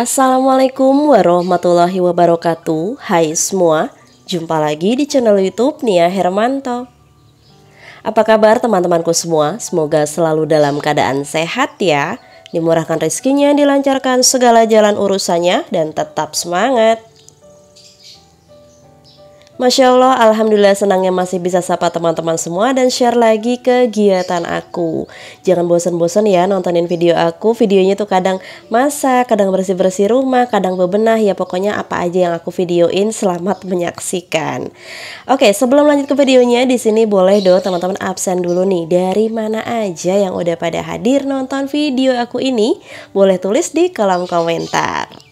Assalamualaikum warahmatullahi wabarakatuh. Hai semua, jumpa lagi di channel youtube Nia Hermanto. Apa kabar teman-temanku semua? Semoga selalu dalam keadaan sehat ya. Dimurahkan rezekinya, dilancarkan segala jalan urusannya Dan tetap semangat Masya Allah, Alhamdulillah senangnya masih bisa sapa teman-teman semua dan share lagi kegiatan aku. Jangan bosan-bosan ya nontonin video aku. Videonya tuh kadang masak, kadang bersih-bersih rumah, kadang bebenah. Ya pokoknya apa aja yang aku videoin, selamat menyaksikan. Oke, sebelum lanjut ke videonya, di sini boleh dong teman-teman absen dulu nih. Dari mana aja yang udah pada hadir nonton video aku ini, boleh tulis di kolom komentar.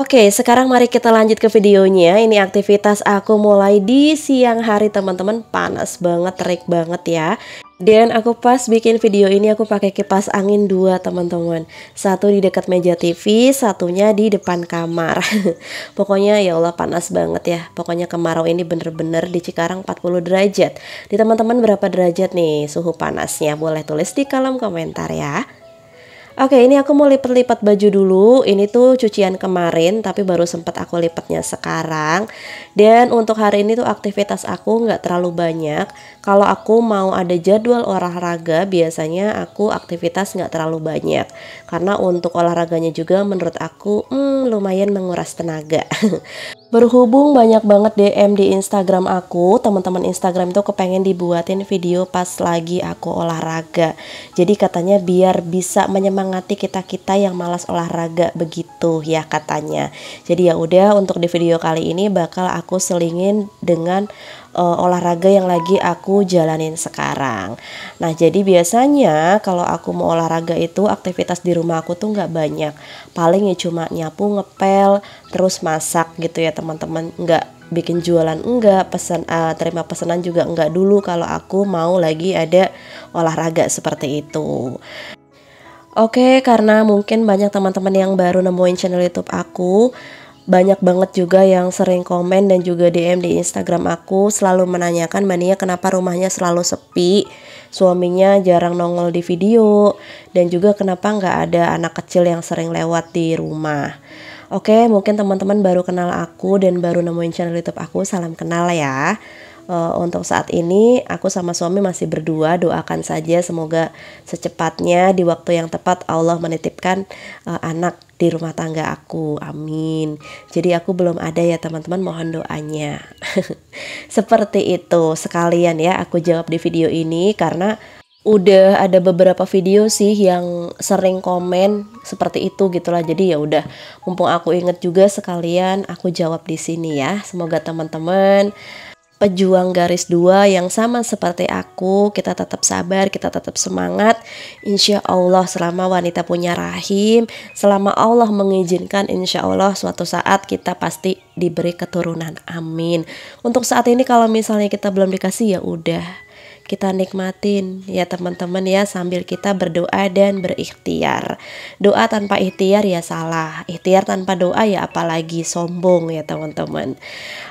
Oke, sekarang mari kita lanjut ke videonya. Ini aktivitas aku mulai di siang hari teman-teman. Panas banget, terik banget ya. Dan aku pas bikin video ini aku pakai kipas angin dua teman-teman. Satu di dekat meja TV, satunya di depan kamar. Pokoknya ya Allah panas banget ya. Pokoknya kemarau ini bener-bener di Cikarang 40 derajat. Di teman-teman berapa derajat nih suhu panasnya? Boleh tulis di kolom komentar ya. Oke, ini aku mau lipat-lipat baju dulu. Ini tuh cucian kemarin, tapi baru sempat aku lipatnya sekarang. Dan untuk hari ini tuh aktivitas aku nggak terlalu banyak. Kalau aku mau ada jadwal olahraga, biasanya aku aktivitas nggak terlalu banyak. Karena untuk olahraganya juga menurut aku hmm, lumayan menguras tenaga. Berhubung banyak banget DM di Instagram aku, teman-teman Instagram itu kepengen dibuatin video pas lagi aku olahraga. Jadi katanya biar bisa menyemangati kita-kita yang malas olahraga begitu ya katanya. Jadi ya udah untuk di video kali ini bakal aku selingin dengan uh, olahraga yang lagi aku jalanin sekarang. Nah, jadi biasanya kalau aku mau olahraga itu aktivitas di rumah aku tuh nggak banyak. Paling ya cuma nyapu, ngepel, terus masak gitu ya teman-teman. Nggak bikin jualan enggak, pesan uh, terima pesanan juga enggak dulu kalau aku mau lagi ada olahraga seperti itu. Oke, karena mungkin banyak teman-teman yang baru nemuin channel YouTube aku, banyak banget juga yang sering komen dan juga DM di Instagram aku selalu menanyakan Mania kenapa rumahnya selalu sepi suaminya jarang nongol di video dan juga kenapa nggak ada anak kecil yang sering lewat di rumah Oke mungkin teman-teman baru kenal aku dan baru nemuin channel youtube aku salam kenal ya. Uh, untuk saat ini aku sama suami masih berdua doakan saja semoga secepatnya di waktu yang tepat Allah menitipkan uh, anak di rumah tangga aku. Amin. Jadi aku belum ada ya teman-teman mohon doanya. Seperti itu. Sekalian ya aku jawab di video ini karena udah ada beberapa video sih yang sering komen seperti itu gitulah jadi ya udah mumpung aku inget juga sekalian aku jawab di sini ya semoga teman-teman pejuang garis dua yang sama seperti aku, kita tetap sabar, kita tetap semangat. Insya Allah selama wanita punya rahim, selama Allah mengizinkan, insya Allah suatu saat kita pasti diberi keturunan. Amin. Untuk saat ini kalau misalnya kita belum dikasih ya udah kita nikmatin ya teman-teman ya sambil kita berdoa dan berikhtiar. Doa tanpa ikhtiar ya salah, ikhtiar tanpa doa ya apalagi sombong ya teman-teman.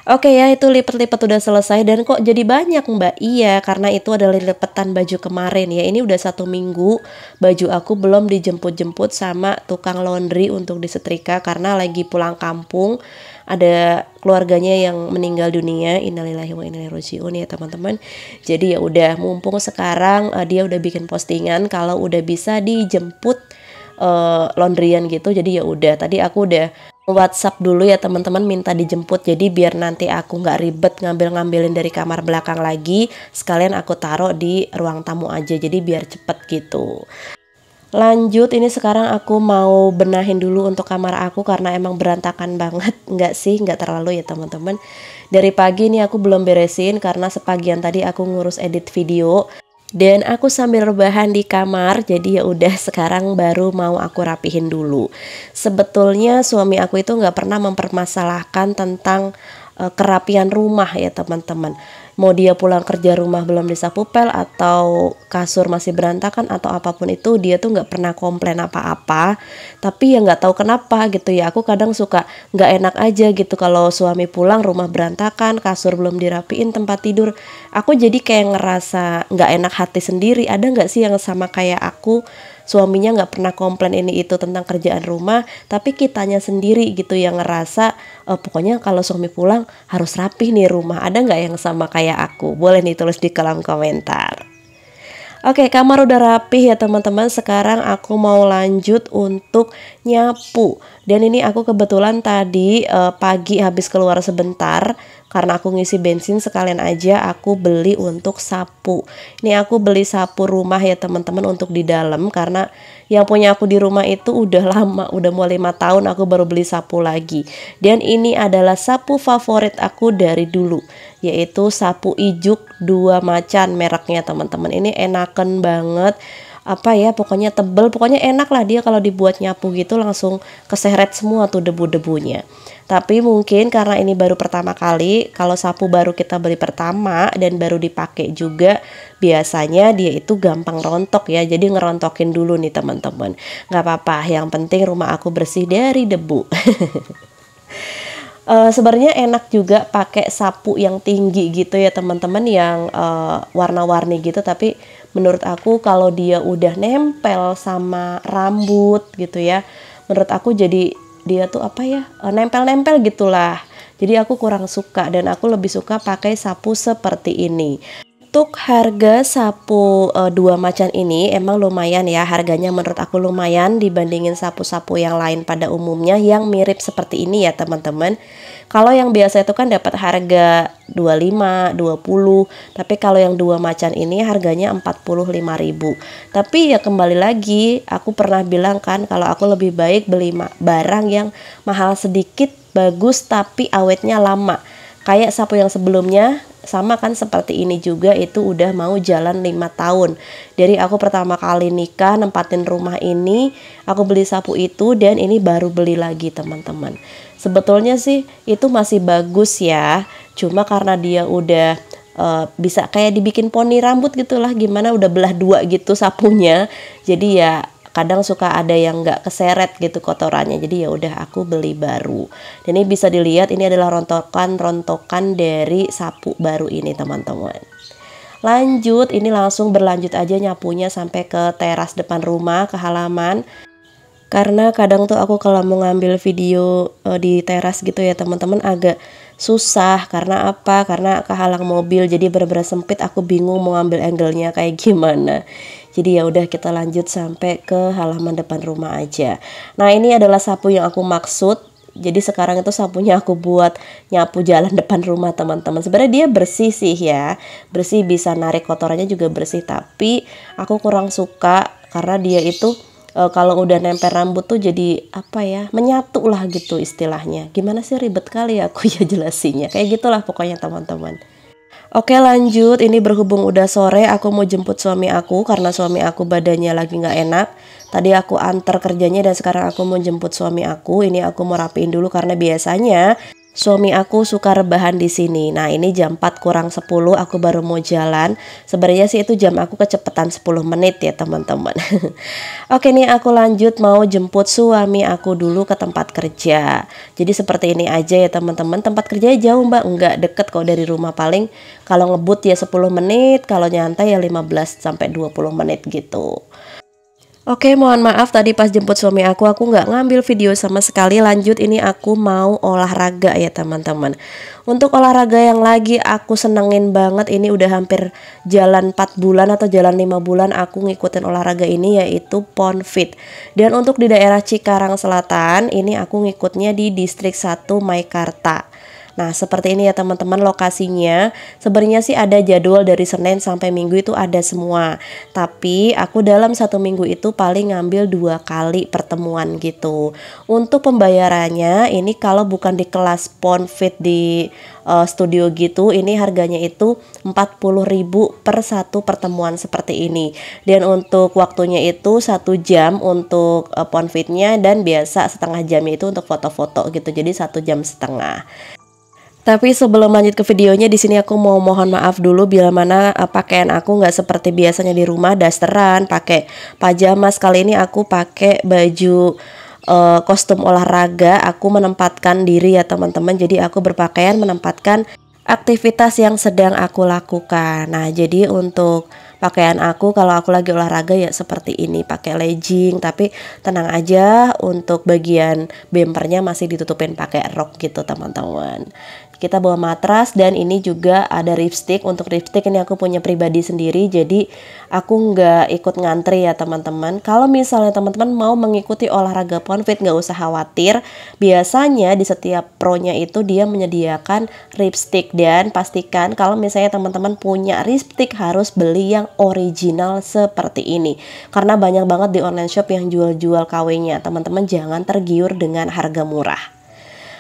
Oke ya itu lipat-lipat udah selesai dan kok jadi banyak mbak? Iya karena itu adalah lipetan baju kemarin ya ini udah satu minggu baju aku belum dijemput-jemput sama tukang laundry untuk disetrika karena lagi pulang kampung ada keluarganya yang meninggal dunia. Innalillahi wa inna rojiun ya teman-teman. Jadi ya udah mumpung sekarang uh, dia udah bikin postingan kalau udah bisa dijemput uh, laundryan gitu. Jadi ya udah tadi aku udah WhatsApp dulu ya teman-teman minta dijemput. Jadi biar nanti aku nggak ribet ngambil-ngambilin dari kamar belakang lagi sekalian aku taruh di ruang tamu aja. Jadi biar cepet gitu Lanjut, ini sekarang aku mau benahin dulu untuk kamar aku karena emang berantakan banget. Enggak sih, enggak terlalu ya teman-teman. Dari pagi ini aku belum beresin karena sepagian tadi aku ngurus edit video. Dan aku sambil rebahan di kamar, jadi ya udah sekarang baru mau aku rapihin dulu. Sebetulnya suami aku itu nggak pernah mempermasalahkan tentang uh, kerapian rumah ya teman-teman mau dia pulang kerja rumah belum disapu pel atau kasur masih berantakan atau apa pun itu dia tuh nggak pernah komplain apa-apa. Tapi ya nggak tahu kenapa gitu ya. Aku kadang suka nggak enak aja gitu kalau suami pulang rumah berantakan kasur belum dirapiin tempat tidur. Aku jadi kayak ngerasa nggak enak hati sendiri. Ada nggak sih yang sama kayak aku? Suaminya nggak pernah komplain ini itu tentang kerjaan rumah tapi kitanya sendiri gitu yang ngerasa e, pokoknya kalau suami pulang harus rapih nih rumah. Ada nggak yang sama kayak aku boleh nih tulis di kolom komentar Oke, kamar udah rapih ya teman-teman. Sekarang aku mau lanjut untuk nyapu. Dan ini aku kebetulan tadi uh, pagi habis keluar sebentar karena aku ngisi bensin sekalian aja aku beli untuk sapu. Ini aku beli sapu rumah ya teman-teman untuk di dalam. Karena yang punya aku di rumah itu udah lama udah mau lima tahun aku baru beli sapu lagi. Dan ini adalah sapu favorit aku dari dulu yaitu sapu ijuk dua macan mereknya teman-teman. Ini enakan banget apa ya pokoknya tebel pokoknya enak lah dia kalau dibuat nyapu gitu langsung keseret semua tuh debu-debunya. Tapi mungkin karena ini baru pertama kali kalau sapu baru kita beli pertama dan baru dipakai juga biasanya dia itu gampang rontok ya jadi ngerontokin dulu nih teman-teman. Nggak apa-apa yang penting rumah aku bersih dari debu uh, sebenarnya enak juga pakai sapu yang tinggi gitu ya teman-teman yang uh, warna-warni gitu. Tapi menurut aku kalau dia udah nempel sama rambut gitu ya menurut aku jadi dia tuh apa ya eh, nempel-nempel gitulah. Jadi aku kurang suka dan aku lebih suka pakai sapu seperti ini untuk harga sapu e, dua macan ini emang lumayan ya harganya menurut aku lumayan dibandingin sapu-sapu yang lain pada umumnya yang mirip seperti ini ya teman-teman kalau yang biasa itu kan dapat harga 25, 20, tapi kalau yang dua macan ini harganya 45.000. Tapi ya kembali lagi, aku pernah bilang kan kalau aku lebih baik beli barang yang mahal sedikit bagus tapi awetnya lama. Kayak sapu yang sebelumnya sama kan seperti ini juga itu udah mau jalan lima tahun. Dari aku pertama kali nikah nempatin rumah ini aku beli sapu itu dan ini baru beli lagi teman-teman. Sebetulnya sih itu masih bagus ya cuma karena dia udah uh, bisa kayak dibikin poni rambut gitulah gimana udah belah dua gitu sapunya. Jadi ya kadang suka ada yang nggak keseret gitu kotorannya. Jadi ya udah aku beli baru. Dan ini bisa dilihat ini adalah rontokan-rontokan dari sapu baru ini teman-teman. Lanjut ini langsung berlanjut aja nyapunya sampai ke teras depan rumah ke halaman. Karena kadang tuh aku kalau mau ngambil video uh, di teras gitu ya teman-teman agak susah. Karena apa? Karena kehalang mobil jadi benar-benar sempit. Aku bingung mau ngambil angle-nya kayak gimana jadi ya udah kita lanjut sampai ke halaman depan rumah aja. Nah ini adalah sapu yang aku maksud. Jadi sekarang itu sapunya aku buat nyapu jalan depan rumah teman-teman. Sebenarnya dia bersih sih ya. Bersih bisa narik kotorannya juga bersih. Tapi aku kurang suka karena dia itu e, kalau udah nempel rambut tuh jadi apa ya menyatu lah gitu istilahnya. Gimana sih ribet kali ya aku ya jelasinya kayak gitulah pokoknya teman-teman Oke lanjut, ini berhubung udah sore aku mau jemput suami aku karena suami aku badannya lagi nggak enak. Tadi aku antar kerjanya dan sekarang aku mau jemput suami aku. Ini aku mau rapiin dulu karena biasanya Suami aku suka rebahan di sini. Nah, ini jam 4 kurang 10 aku baru mau jalan. Sebenarnya sih itu jam aku kecepatan 10 menit ya, teman-teman. Oke nih aku lanjut mau jemput suami aku dulu ke tempat kerja. Jadi seperti ini aja ya, teman-teman. Tempat kerja jauh, Mbak. Enggak deket kok dari rumah paling kalau ngebut ya 10 menit, kalau nyantai ya 15 sampai 20 menit gitu. Oke, mohon maaf tadi pas jemput suami aku, aku nggak ngambil video sama sekali. Lanjut, ini aku mau olahraga ya teman-teman. Untuk olahraga yang lagi aku senengin banget, ini udah hampir jalan 4 bulan atau jalan 5 bulan aku ngikutin olahraga ini yaitu Ponfit. Dan untuk di daerah Cikarang Selatan, ini aku ngikutnya di Distrik 1 Maikarta. Nah, seperti ini ya teman-teman lokasinya. Sebenarnya sih ada jadwal dari Senin sampai Minggu itu ada semua. Tapi aku dalam satu minggu itu paling ngambil dua kali pertemuan gitu. Untuk pembayarannya ini kalau bukan di kelas Ponfit di uh, studio gitu, ini harganya itu 40.000 per satu pertemuan seperti ini. Dan untuk waktunya itu satu jam untuk uh, Ponfitnya dan biasa setengah jam itu untuk foto-foto gitu. Jadi satu jam setengah. Tapi sebelum lanjut ke videonya di sini aku mau mohon maaf dulu bila mana uh, pakaian aku nggak seperti biasanya di rumah dasteran, pakai pajama. Kali ini aku pakai baju uh, kostum olahraga. Aku menempatkan diri ya teman-teman. Jadi aku berpakaian menempatkan aktivitas yang sedang aku lakukan. Nah, jadi untuk pakaian aku kalau aku lagi olahraga ya seperti ini pakai legging tapi tenang aja untuk bagian bempernya masih ditutupin pakai rok gitu teman-teman kita bawa matras dan ini juga ada lipstick untuk lipstick ini aku punya pribadi sendiri jadi aku nggak ikut ngantri ya teman-teman. Kalau misalnya teman-teman mau mengikuti olahraga ponfit nggak usah khawatir. Biasanya di setiap pronya itu dia menyediakan lipstick dan pastikan kalau misalnya teman-teman punya lipstick harus beli yang original seperti ini. Karena banyak banget di online shop yang jual-jual KW-nya teman-teman jangan tergiur dengan harga murah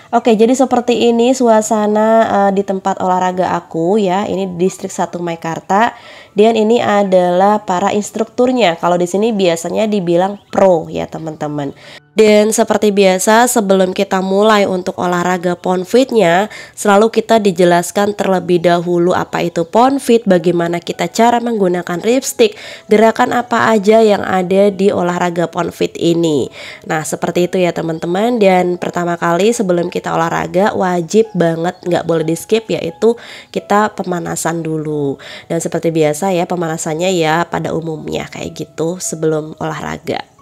Oke, jadi seperti ini suasana uh, di tempat olahraga aku ya. Ini distrik 1 Maikarta. Dan ini adalah para instrukturnya. Kalau di sini biasanya dibilang pro ya, teman-teman. Dan seperti biasa sebelum kita mulai untuk olahraga ponfitnya selalu kita dijelaskan terlebih dahulu apa itu ponfit, bagaimana kita cara menggunakan lipstick, gerakan apa aja yang ada di olahraga ponfit ini. Nah seperti itu ya teman-teman dan pertama kali sebelum kita olahraga wajib banget nggak boleh di skip yaitu kita pemanasan dulu. Dan seperti biasa ya pemanasannya ya pada umumnya kayak gitu sebelum olahraga.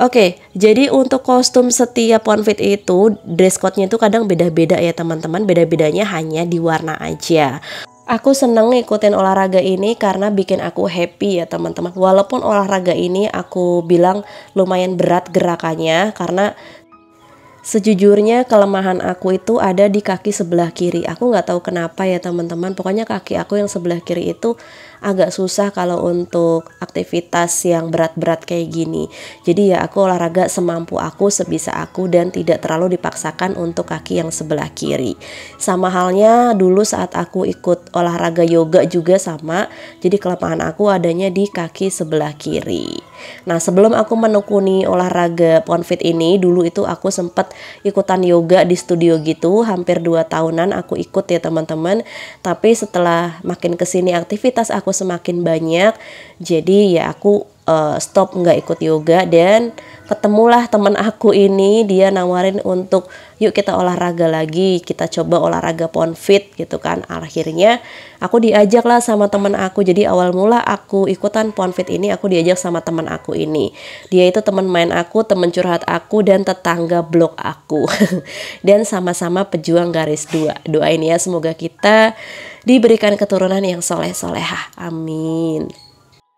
Oke, jadi untuk kostum setiap ponfit itu dress code-nya itu kadang beda-beda ya teman-teman. Beda-bedanya hanya di warna aja. Aku seneng ngikutin olahraga ini karena bikin aku happy ya teman-teman. Walaupun olahraga ini aku bilang lumayan berat gerakannya karena Sejujurnya kelemahan aku itu ada di kaki sebelah kiri. Aku nggak tahu kenapa ya teman-teman. Pokoknya kaki aku yang sebelah kiri itu agak susah kalau untuk aktivitas yang berat-berat kayak gini. Jadi ya aku olahraga semampu aku, sebisa aku dan tidak terlalu dipaksakan untuk kaki yang sebelah kiri. Sama halnya dulu saat aku ikut olahraga yoga juga sama. Jadi kelemahan aku adanya di kaki sebelah kiri. Nah sebelum aku menekuni olahraga ponfit ini dulu itu aku sempat ikutan yoga di studio gitu. Hampir 2 tahunan aku ikut ya teman-teman. Tapi setelah makin ke sini aktivitas aku semakin banyak jadi ya aku uh, stop nggak ikut yoga dan ketemulah teman aku ini dia nawarin untuk yuk kita olahraga lagi kita coba olahraga pon fit gitu kan. Akhirnya aku diajak lah sama teman aku. Jadi awal mula aku ikutan pon fit ini aku diajak sama teman aku ini. Dia itu teman main aku teman curhat aku dan tetangga blog aku. Dan sama-sama pejuang garis dua. Doain ya semoga kita diberikan keturunan yang soleh solehah amin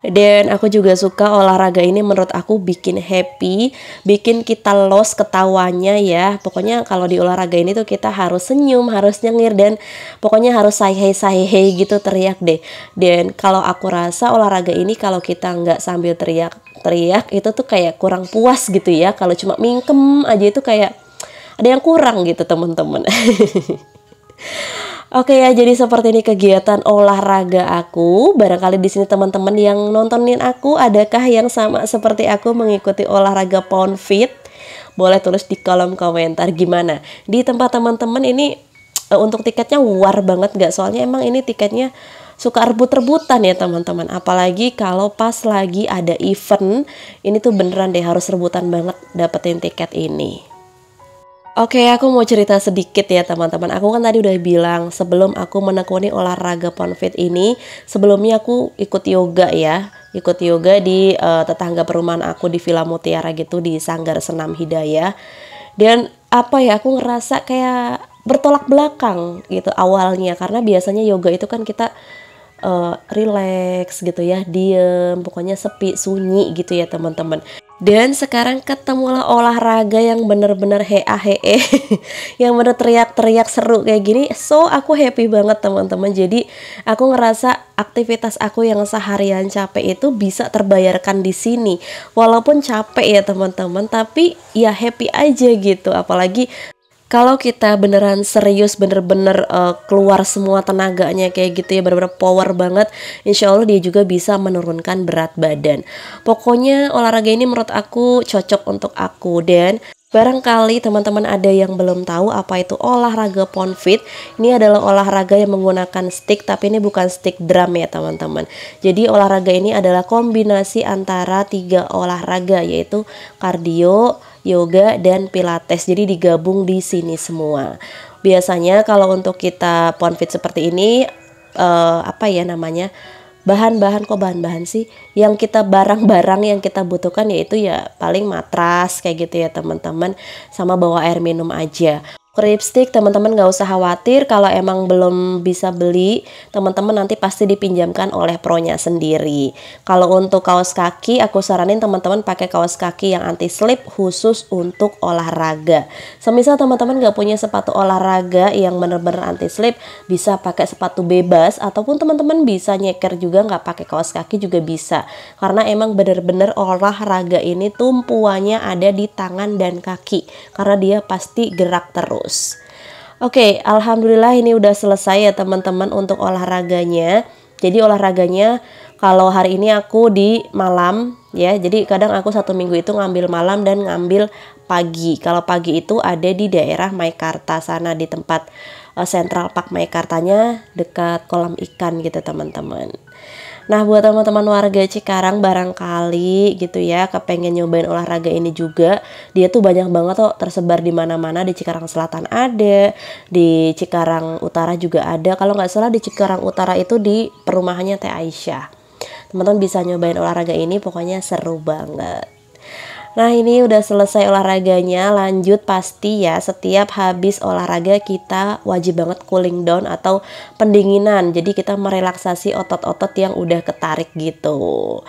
dan aku juga suka olahraga ini menurut aku bikin happy, bikin kita los ketawanya ya. Pokoknya kalau di olahraga ini tuh kita harus senyum, harus nyengir dan pokoknya harus say hey gitu teriak deh. Dan kalau aku rasa olahraga ini kalau kita nggak sambil teriak teriak itu tuh kayak kurang puas gitu ya. Kalau cuma mingkem aja itu kayak ada yang kurang gitu teman-teman. Oke ya, jadi seperti ini kegiatan olahraga aku. Barangkali di sini teman-teman yang nontonin aku, adakah yang sama seperti aku mengikuti olahraga pound fit? Boleh tulis di kolom komentar gimana. Di tempat teman-teman ini uh, untuk tiketnya war banget gak? Soalnya emang ini tiketnya suka rebut-rebutan ya teman-teman. Apalagi kalau pas lagi ada event, ini tuh beneran deh harus rebutan banget dapetin tiket ini. Oke, aku mau cerita sedikit ya teman-teman. Aku kan tadi udah bilang sebelum aku menekuni olahraga ponfit ini, sebelumnya aku ikut yoga ya. Ikut yoga di uh, tetangga perumahan aku di Villa Mutiara gitu di Sanggar Senam Hidayah. Dan apa ya, aku ngerasa kayak bertolak belakang gitu awalnya karena biasanya yoga itu kan kita uh, relax gitu ya, diem, pokoknya sepi, sunyi gitu ya teman-teman. Dan sekarang ketemulah olahraga yang bener-bener hea hee Yang bener teriak-teriak seru kayak gini. So aku happy banget teman-teman. Jadi aku ngerasa aktivitas aku yang seharian capek itu bisa terbayarkan di sini. Walaupun capek ya teman-teman Tapi ya happy aja gitu. Apalagi kalau kita beneran serius bener-bener uh, keluar semua tenaganya kayak gitu ya bener-bener power banget insya Allah dia juga bisa menurunkan berat badan pokoknya olahraga ini menurut aku cocok untuk aku dan Barangkali teman-teman ada yang belum tahu apa itu olahraga ponfit. Ini adalah olahraga yang menggunakan stick tapi ini bukan stick drum ya teman-teman. Jadi olahraga ini adalah kombinasi antara tiga olahraga yaitu kardio, yoga dan pilates. Jadi digabung di sini semua. Biasanya kalau untuk kita ponfit seperti ini uh, apa ya namanya? bahan-bahan kok bahan-bahan sih yang kita barang-barang yang kita butuhkan yaitu ya paling matras kayak gitu ya teman-teman sama bawa air minum aja Lipstick teman-teman gak usah khawatir. Kalau emang belum bisa beli teman-teman nanti pasti dipinjamkan oleh pronya sendiri. Kalau untuk kaos kaki aku saranin teman-teman pakai kaos kaki yang anti slip khusus untuk olahraga. Semisal teman-teman gak punya sepatu olahraga yang bener-bener anti slip bisa pakai sepatu bebas. Ataupun teman-teman bisa nyeker juga nggak pakai kaos kaki juga bisa. Karena emang bener-bener olahraga ini tumpuannya ada di tangan dan kaki. Karena dia pasti gerak terus terus. Oke, alhamdulillah ini udah selesai ya teman-teman untuk olahraganya. Jadi olahraganya kalau hari ini aku di malam ya. Jadi kadang aku satu minggu itu ngambil malam dan ngambil pagi. Kalau pagi itu ada di daerah Maikarta sana di tempat Central Park Maikartanya dekat kolam ikan gitu teman-teman. Nah buat teman-teman warga Cikarang barangkali gitu ya kepengen nyobain olahraga ini juga dia tuh banyak banget kok tersebar di mana-mana. Di Cikarang Selatan ada di Cikarang Utara juga ada. Kalau nggak salah di Cikarang Utara itu di perumahannya Teh Aisyah. Teman-teman bisa nyobain olahraga ini pokoknya seru banget Nah ini udah selesai olahraganya. Lanjut pasti ya setiap habis olahraga kita wajib banget cooling down atau pendinginan. Jadi kita merelaksasi otot-otot yang udah ketarik gitu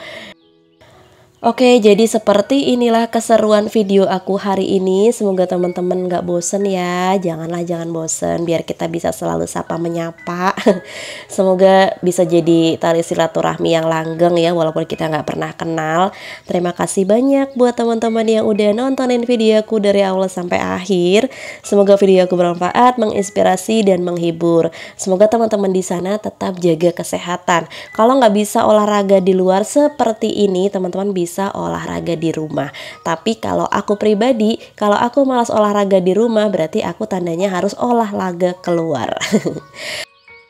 Oke, jadi seperti inilah keseruan video aku hari ini. Semoga teman-teman gak bosen ya. Janganlah jangan bosen, biar kita bisa selalu sapa menyapa. Semoga bisa jadi tali silaturahmi yang langgeng ya, walaupun kita gak pernah kenal. Terima kasih banyak buat teman-teman yang udah nontonin videoku dari awal sampai akhir. Semoga video aku bermanfaat, menginspirasi, dan menghibur. Semoga teman-teman di sana tetap jaga kesehatan. Kalau nggak bisa olahraga di luar seperti ini, teman-teman bisa bisa olahraga di rumah. Tapi kalau aku pribadi, kalau aku malas olahraga di rumah berarti aku tandanya harus olahraga keluar.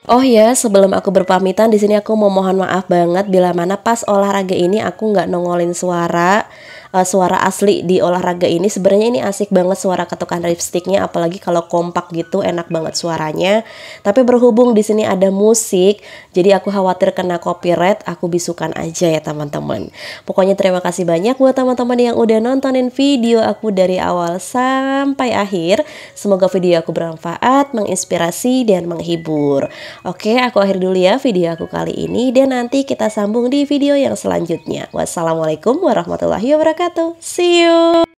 Oh ya, sebelum aku berpamitan di sini aku mau mohon maaf banget bila mana pas olahraga ini aku nggak nongolin suara uh, suara asli di olahraga ini sebenarnya ini asik banget suara ketukan lipsticknya apalagi kalau kompak gitu enak banget suaranya. Tapi berhubung di sini ada musik jadi aku khawatir kena copyright aku bisukan aja ya teman-teman. Pokoknya terima kasih banyak buat teman-teman yang udah nontonin video aku dari awal sampai akhir. Semoga video aku bermanfaat menginspirasi dan menghibur. Oke aku akhir dulu ya video aku kali ini dan nanti kita sambung di video yang selanjutnya. Wassalamualaikum warahmatullahi wabarakatuh wabarakatuh. See you.